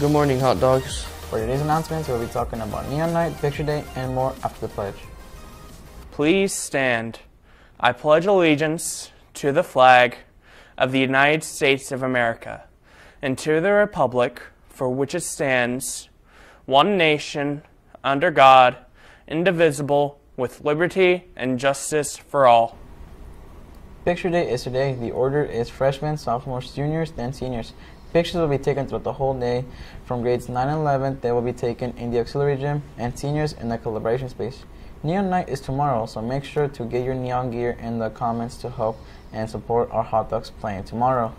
Good morning, hot dogs. For today's announcements, we'll be talking about Neon Night, Picture Day, and more after the pledge. Please stand. I pledge allegiance to the flag of the United States of America and to the republic for which it stands, one nation, under God, indivisible, with liberty and justice for all. Picture Day is today. The order is freshmen, sophomores, juniors, then seniors. Pictures will be taken throughout the whole day. From grades 9 and 11, they will be taken in the auxiliary gym, and seniors in the collaboration space. Neon Night is tomorrow, so make sure to get your neon gear in the comments to help and support our hot dogs playing tomorrow.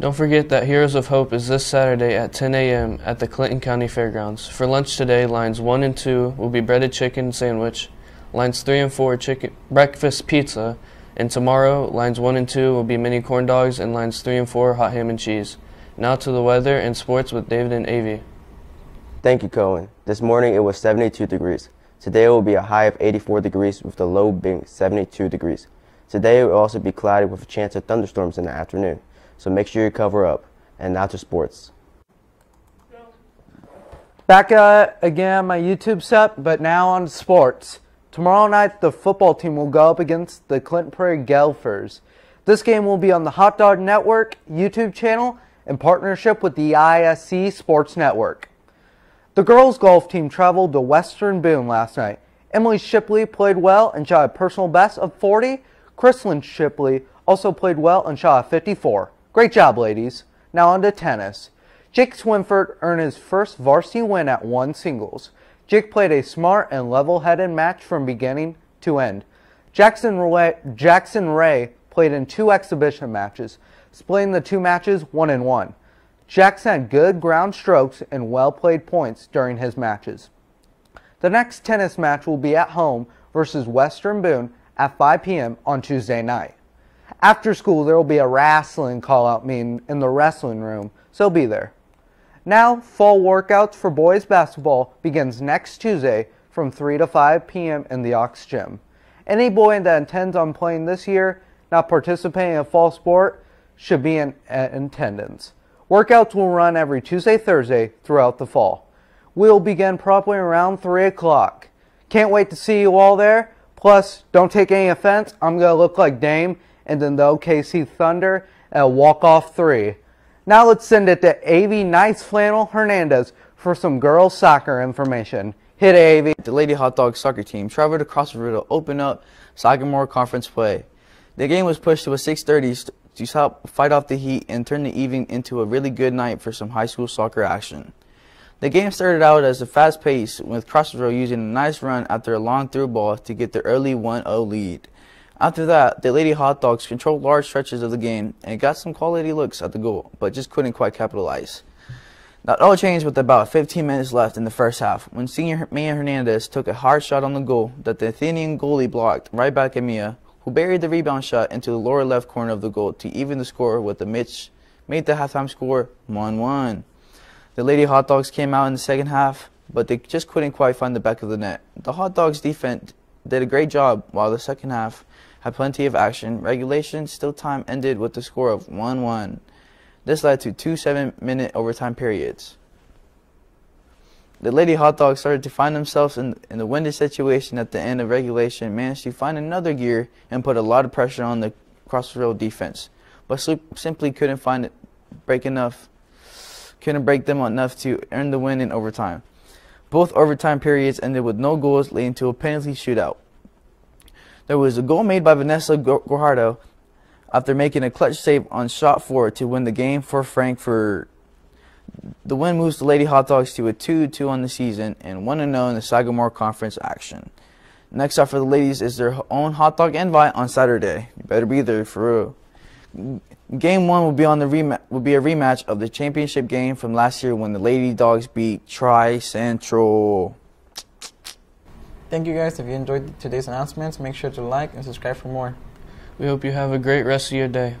Don't forget that Heroes of Hope is this Saturday at 10 a.m. at the Clinton County Fairgrounds. For lunch today, lines 1 and 2 will be breaded chicken sandwich, lines 3 and 4 chicken breakfast pizza, and tomorrow, lines 1 and 2 will be mini corn dogs, and lines 3 and 4 hot ham and cheese. Now to the weather and sports with David and Avi. Thank you, Cohen. This morning it was 72 degrees. Today it will be a high of 84 degrees with the low being 72 degrees. Today it will also be cloudy with a chance of thunderstorms in the afternoon so make sure you cover up. And now to sports. Back uh, again on my YouTube set, but now on sports. Tomorrow night, the football team will go up against the Clinton Prairie Gophers. This game will be on the Hot Dog Network YouTube channel in partnership with the ISC Sports Network. The girls golf team traveled to Western Boone last night. Emily Shipley played well and shot a personal best of 40. Chrislyn Shipley also played well and shot a 54. Great job, ladies. Now on to tennis. Jake Swinford earned his first varsity win at one singles. Jake played a smart and level-headed match from beginning to end. Jackson Ray, Jackson Ray played in two exhibition matches, splitting the two matches one and one. Jackson had good ground strokes and well-played points during his matches. The next tennis match will be at home versus Western Boone at 5 p.m. on Tuesday night. After school, there will be a wrestling call-out meeting in the wrestling room, so be there. Now, fall workouts for boys basketball begins next Tuesday from 3 to 5 p.m. in the Aux Gym. Any boy that intends on playing this year, not participating in a fall sport, should be in uh, attendance. Workouts will run every Tuesday, Thursday throughout the fall. We'll begin promptly around 3 o'clock. Can't wait to see you all there. Plus, don't take any offense, I'm going to look like Dame and then the OKC Thunder at walk-off three. Now let's send it to AV Nice Flannel Hernandez for some girls soccer information. Hit it, AV. The Lady Hot Dog soccer team traveled across the river to open up Sagamore Conference play. The game was pushed to a 6.30 to help fight off the heat and turn the evening into a really good night for some high school soccer action. The game started out as a fast pace with Crawfordsville using a nice run after a long through ball to get the early 1-0 lead. After that, the Lady Hot Dogs controlled large stretches of the game and got some quality looks at the goal, but just couldn't quite capitalize. That all changed with about 15 minutes left in the first half when senior Mia Hernandez took a hard shot on the goal that the Athenian goalie blocked right back at Mia, who buried the rebound shot into the lower left corner of the goal to even the score with the Mitch made the halftime score 1-1. The Lady Hot Dogs came out in the second half, but they just couldn't quite find the back of the net. The Hot Dogs defense did a great job while the second half had plenty of action. Regulation still time ended with the score of 1-1. This led to two seven-minute overtime periods. The Lady Hot Dogs started to find themselves in, in the windy situation at the end of regulation, managed to find another gear and put a lot of pressure on the Crawfordsville defense, but simply couldn't find it break enough, couldn't break them enough to earn the win in overtime. Both overtime periods ended with no goals, leading to a penalty shootout. There was a goal made by Vanessa Guajardo after making a clutch save on shot four to win the game for Frankfort. The win moves the Lady Hot Dogs to a 2-2 on the season and 1-0 in the Sagamore Conference action. Next up for the ladies is their own hot dog invite on Saturday. You better be there for real. Game one will be on the will be a rematch of the championship game from last year when the Lady Dogs beat Tri Central. Thank you guys. If you enjoyed today's announcements, make sure to like and subscribe for more. We hope you have a great rest of your day.